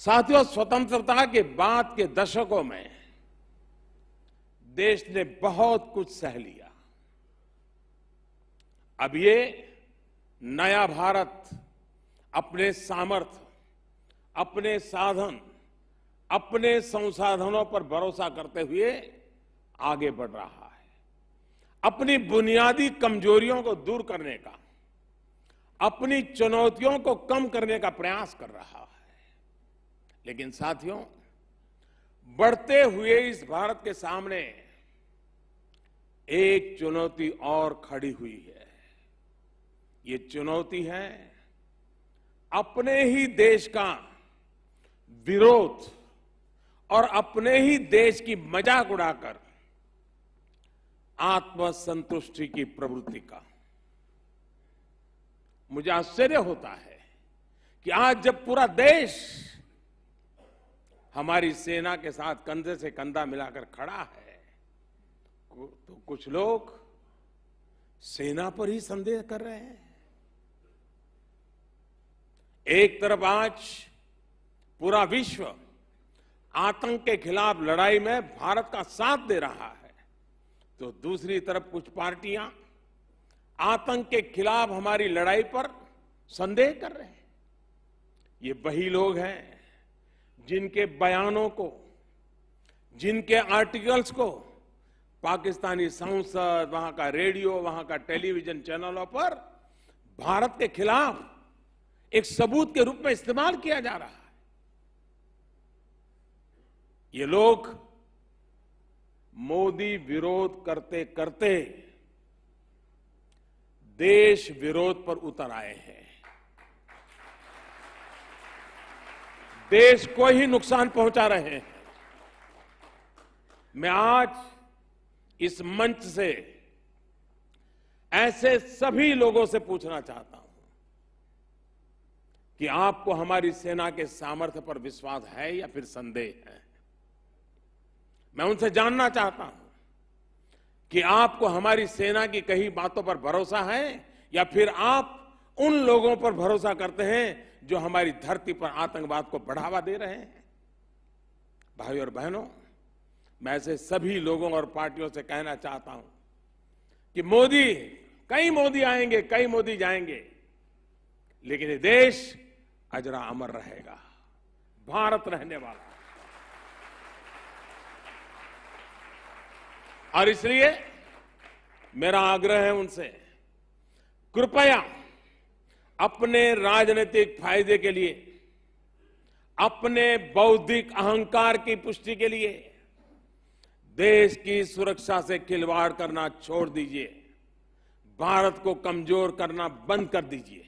साथियों, स्वतंत्रता के बाद के दशकों में देश ने बहुत कुछ सह लिया। अब ये नया भारत, अपने सामर्थ्य, अपने साधन, अपने संसाधनों पर भरोसा करते हुए आगे बढ़ रहा है। अपनी बुनियादी कमजोरियों को दूर करने का, अपनी चुनौतियों को कम करने का प्रयास कर रहा है लेकिन साथियों, बढ़ते हुए इस भारत के सामने एक चुनौती और खड़ी हुई है। ये चुनौती है अपने ही देश का विरोध और अपने ही देश की मज़ाक उड़ाकर आत्मसंतुष्टि की प्रवृत्ति का। मुझे आश्चर्य होता है कि आज जब पूरा देश हमारी सेना के साथ कंधे से कंधा मिलाकर खड़ा है। तो कुछ लोग सेना पर ही संदेह कर रहे हैं। एक तरफ़ आज पूरा विश्व आतंक के खिलाफ लड़ाई में भारत का साथ दे रहा है। तो दूसरी तरफ़ कुछ पार्टियाँ आतंक के खिलाफ हमारी लड़ाई पर संदेह कर रहे हैं। ये वही लोग हैं जिनके बयानों को, जिनके आर्टिकल्स को पाकिस्तानी संसद, वहाँ का रेडियो, वहाँ का टेलीविज़न चैनलों पर भारत के खिलाफ एक सबूत के रूप में इस्तेमाल किया जा रहा है। ये लोग मोदी विरोध करते करते देश विरोध पर उतर आए हैं। देश को ही नुकसान पहुँचा रहे हैं। मैं आज इस मंच से ऐसे सभी लोगों से पूछना चाहता हूँ कि आपको हमारी सेना के सामर्थ्य पर विश्वास है या फिर संदेह है। मैं उनसे जानना चाहता हूँ कि आपको हमारी सेना की कही बातों पर भरोसा है या फिर आप उन लोगों पर भरोसा करते हैं जो हमारी धरती पर आतंकवाद को बढ़ावा दे रहे हैं। भाई और बहनों, मैं ऐसे सभी लोगों और पार्टियों से कहना चाहता हूँ कि मोदी, कई मोदी आएँगे, कई मोदी जाएँगे, लेकिन ये देश अजरा अमर रहेगा। भारत रहने वाला। और इसलिए मेरा आग्रह है उनसे, कृपया अपने राजनीतिक फ़ायदे के लिए, अपने बौद्धिक अहंकार की पुष्टि के लिए, देश की सुरक्षा से खिलवाड़ करना छोड़ दीजिए, भारत को कमज़ोर करना बंद कर दीजिए।